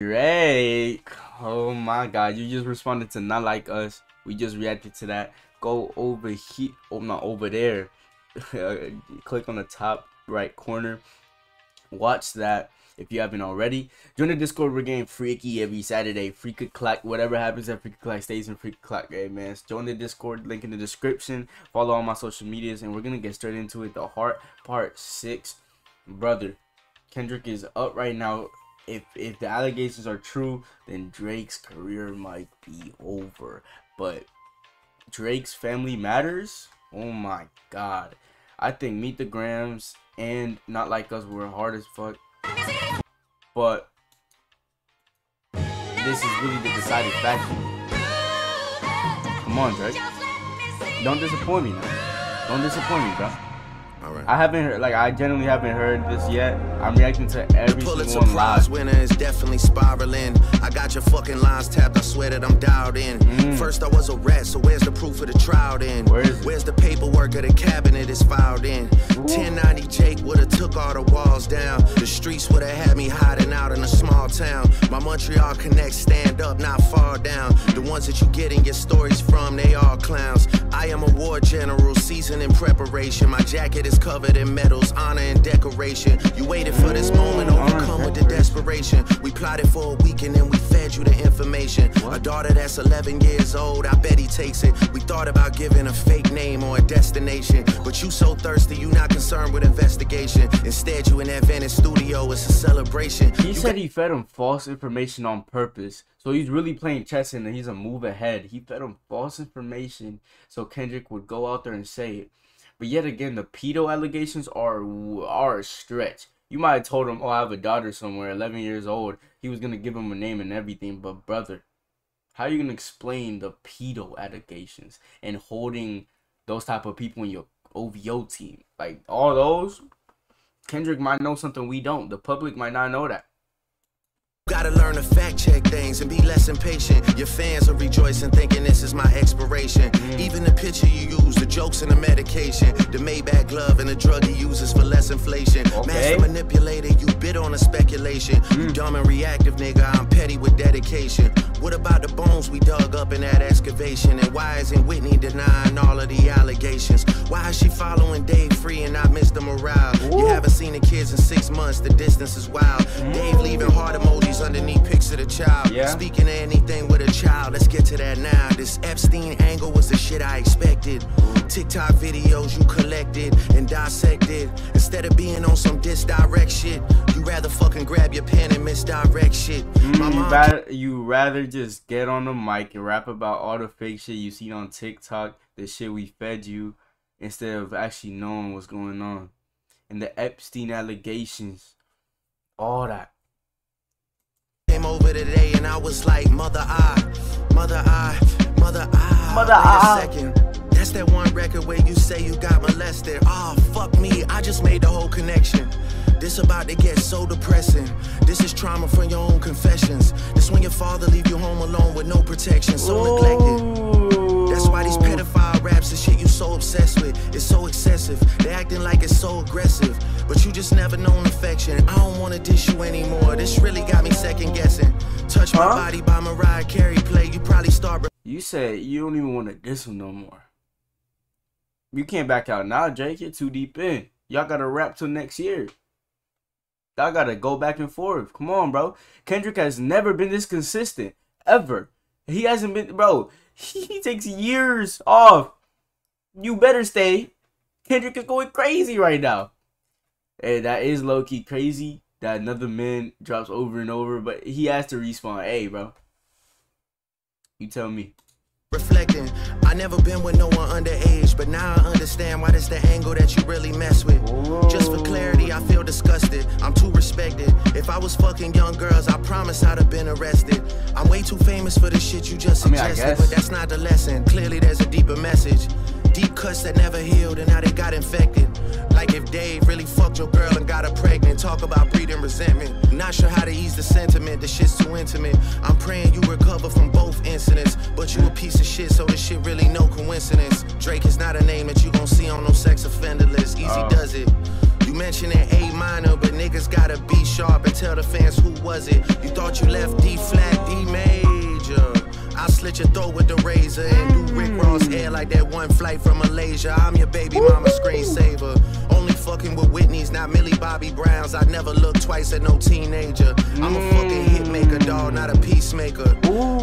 Drake. Oh my god, you just responded to not like us. We just reacted to that. Go over here. Oh, not over there. Click on the top right corner. Watch that if you haven't already. Join the Discord. We're getting freaky every Saturday. Freak o'clock. Whatever happens at Freak o'clock stays in Freak o'clock. Hey, man. Join the Discord. Link in the description. Follow all my social medias. And we're going to get straight into it. The Heart Part 6. Brother, Kendrick is up right now if if the allegations are true, then Drake's career might be over. But Drake's family matters. Oh my god. I think Meet the Grahams and Not Like Us were hard as fuck. But this is really the deciding factor. Come on, Drake. Don't disappoint me now. Don't disappoint me, bro. All right. I haven't heard, like, I genuinely haven't heard this yet. I'm reacting to every single one live. winner is definitely spiraling. I got your fucking lines tapped. I swear that I'm dialed in. Mm. First, I was a rat, so where's the proof of the trial then? Where is where's the paperwork of the cabinet is filed in? Ooh. 1090 Jake took all the walls down. The streets would've had me hiding out in a small town. My Montreal connects stand up, not fall down. The ones that you getting your stories from, they all clowns. I am a war general, seasoned in preparation. My jacket is covered in medals, honor and decoration. You waited for this moment, desperation. We plotted for a week and then we fed you the information. A daughter that's 11 years old, I bet he takes it. We thought about giving a fake name or a destination. But you so thirsty, you not concerned with investigation. Instead, you in that Venice studio, it's a celebration. He you said he fed him false information on purpose. So he's really playing chess and he's a move ahead. He fed him false information so Kendrick would go out there and say it. But yet again, the pedo allegations are are a stretch. You might have told him, "Oh, I have a daughter somewhere, 11 years old." He was gonna give him a name and everything, but brother, how are you gonna explain the pedo allegations and holding those type of people in your OVO team? Like all those, Kendrick might know something we don't. The public might not know that. Gotta learn to fact check things and be less impatient. Your fans are rejoicing, thinking this is my expiration. Even the picture you use, the jokes and the medication, the Maybach glove and the drug he uses for less inflation. Okay. Master manipulator, you bid on a speculation. Mm. You dumb and reactive, nigga. I'm petty with dedication. What about the bones we dug up in that excavation? And why isn't Whitney denying all of the allegations? Why is she following Dave Free and not Mr. Morale? Ooh. You haven't seen the kids in six months, the distance is wild. Mm. Dave leaving heart emojis underneath pics of the child. Yeah. Speaking of anything with a child, let's get to that now. This Epstein angle was the shit I expected. TikTok videos you collected and dissected. Instead of being on some disdirect shit, you rather fucking grab your pen and misdirect shit. Mm, you, rather, you rather just get on the mic and rap about all the fake shit you seen on TikTok, the shit we fed you, instead of actually knowing what's going on. And the Epstein allegations, all that came today and I was like, Mother I, Mother I, Mother I. Mother Wait I. a second. That's that one record where you say you got molested. Ah, oh, fuck me, I just made the whole connection. This about to get so depressing. This is trauma from your own confessions. This when your father leave you home alone with no protection, so Ooh. neglected. That's why these pedophile raps and shit you so obsessed with is so excessive. They acting like it's so aggressive. But you just never known affection. I don't wanna dish you anymore. This really got me second guessing. Touch my body by Mariah Carey play. You probably start. You said you don't even want to diss him no more. You can't back out now, Jake. You're too deep in. Y'all gotta rap till next year. Y'all gotta go back and forth. Come on, bro. Kendrick has never been this consistent. Ever. He hasn't been, bro. He takes years off. You better stay. Kendrick is going crazy right now. Hey, that is low key crazy that another man drops over and over, but he has to respawn. Hey, bro. You tell me. Reflecting, I never been with no one underage, but now I understand why that's the angle that you really mess with. Whoa. Just for clarity, I feel disgusted. I'm too respected. If I was fucking young girls, I promise I'd have been arrested. I'm way too famous for the shit you just suggested, I mean, I but that's not the lesson. Clearly, there's a deeper message. Deep cuts that never healed and now they got infected. Like if Dave really fucked your girl and got her pregnant. Talk about breeding resentment. Not sure how to ease the sentiment, the shit's too intimate. I'm praying you recover from both incidents. But you a piece of shit, so this shit really no coincidence. Drake is not a name that you gon' see on no sex offender list. Easy uh. does it. You mentioning A minor, but niggas gotta be sharp and tell the fans who was it. You thought you left D flat, D major. I'll slit your throat with the razor and do Rick Ross hair like that one flight from Malaysia. I'm your baby mama screensaver. Only fucking with Whitney's, not Millie Bobby Browns. I never look twice at no teenager. I'm a fucking hitmaker, dog, not a peacemaker.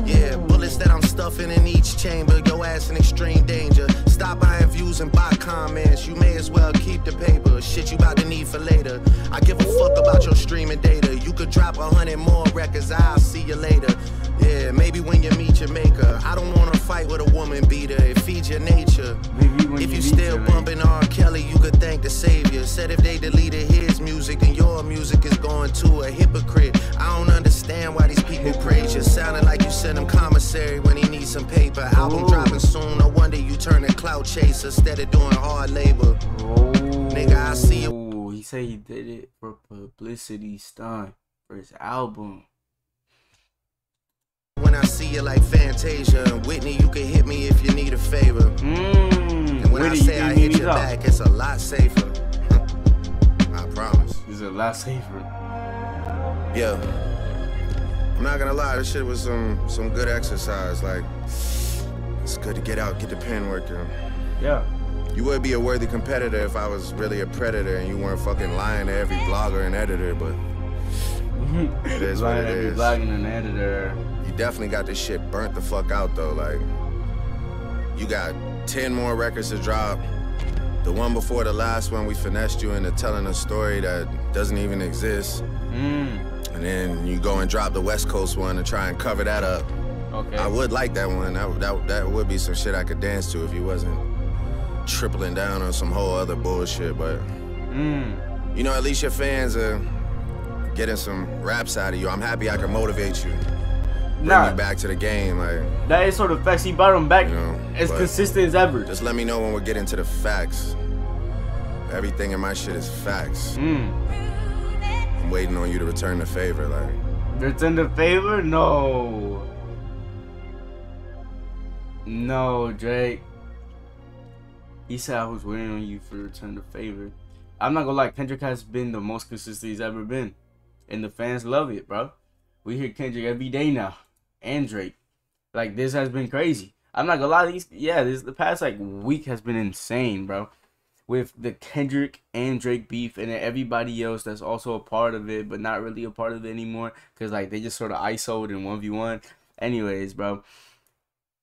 Yeah, bullets that I'm stuffing in each chamber. Your ass in extreme danger. Stop buying views and buy comments. You may as well keep the paper. Shit you about to need for later. I give a fuck about your streaming data. You could drop a hundred more records. I'll see you later. Yeah, maybe when you meet your maker. I don't wanna fight with a woman beater. It feeds your nature. If you still bumping R. Kelly, you could thank the savior. Said if they deleted his music, then your music is going to a hypocrite. I don't understand why these people praise you. Sounding like you sent him commissary when he needs some paper. Album Ooh. dropping soon. No wonder you turn a clout chaser instead of doing hard labor. Oh, Nigga, I see you. Oh, he said he did it for publicity stunt for his album. I see you like Fantasia and Whitney, you can hit me if you need a favor. Mmm. And when I say I hit your back, it's a lot safer. I promise. Is a lot safer. Yeah. I'm not gonna lie, this shit was some some good exercise. Like, it's good to get out, get the pen working. Yeah. You would be a worthy competitor if I was really a predator and you weren't fucking lying to every blogger and editor, but it is what Lying it every is. blogging and editor. Definitely got this shit burnt the fuck out though. Like, you got 10 more records to drop. The one before the last one, we finessed you into telling a story that doesn't even exist. Mmm. And then you go and drop the West Coast one and try and cover that up. Okay. I would like that one. That, that, that would be some shit I could dance to if you wasn't tripling down on some whole other bullshit. But, Mmm. you know, at least your fans are getting some raps out of you. I'm happy I can motivate you. Bring Nah, you back to the game. Like, that is sort of facts. He brought him back You know, as consistent as ever. just let me know when we get into the facts. Everything in my shit is facts. Mmm. I'm waiting on you to return the favor. Like, Return the favor? No. No, Drake. He said I was waiting on you for return the favor. I'm not gonna lie, Kendrick has been the most consistent he's ever been. And the fans love it, bro. We hear Kendrick every day now. And Drake. Like this has been crazy. I'm not gonna lie, these yeah, this the past like week has been insane, bro. With the Kendrick and Drake beef and everybody else that's also a part of it, but not really a part of it anymore. Cause like they just sort of ISO'd in 1v1. Anyways, bro.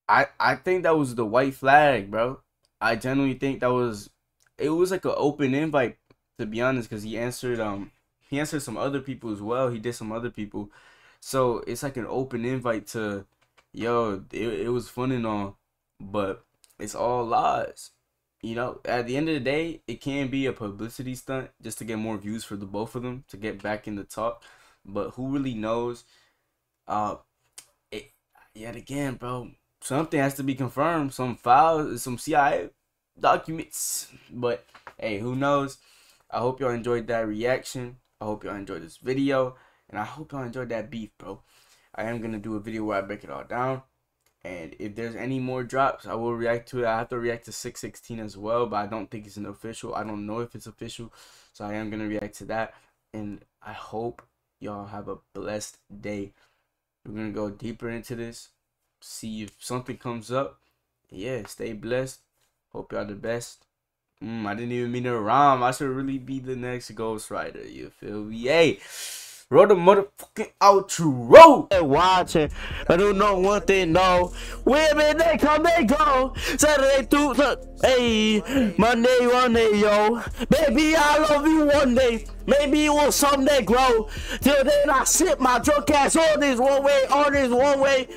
I I think that was the white flag, bro. I genuinely think that was it was like an open invite to be honest, because he answered um he answered some other people as well. He did some other people, so it's like an open invite to yo. It, it was fun and all, but it's all lies. You know, at the end of the day, it can be a publicity stunt just to get more views for the both of them to get back in the talk. But who really knows? Uh, it yet again, bro. Something has to be confirmed. Some files, some CIA documents. But hey, who knows? I hope y'all enjoyed that reaction. I hope y'all enjoyed this video. And I hope y'all enjoyed that beef, bro. I am gonna do a video where I break it all down. And if there's any more drops, I will react to it. I have to react to 616 as well, but I don't think it's an official. I don't know if it's official. So I am gonna react to that. And I hope y'all have a blessed day. We're gonna go deeper into this. See if something comes up. Yeah, stay blessed. Hope y'all the best. Mm, I didn't even mean to rhyme. I should really be the next Ghost Rider. You feel me? Hey, roll the motherfucking outro. they watching. I do know one thing, no. Women, they come, they go. Saturday through, hey, Monday, one day, yo. Baby, I love you one day. Maybe it will someday grow. Till then, I sit my drunk ass on this one way, on this one way.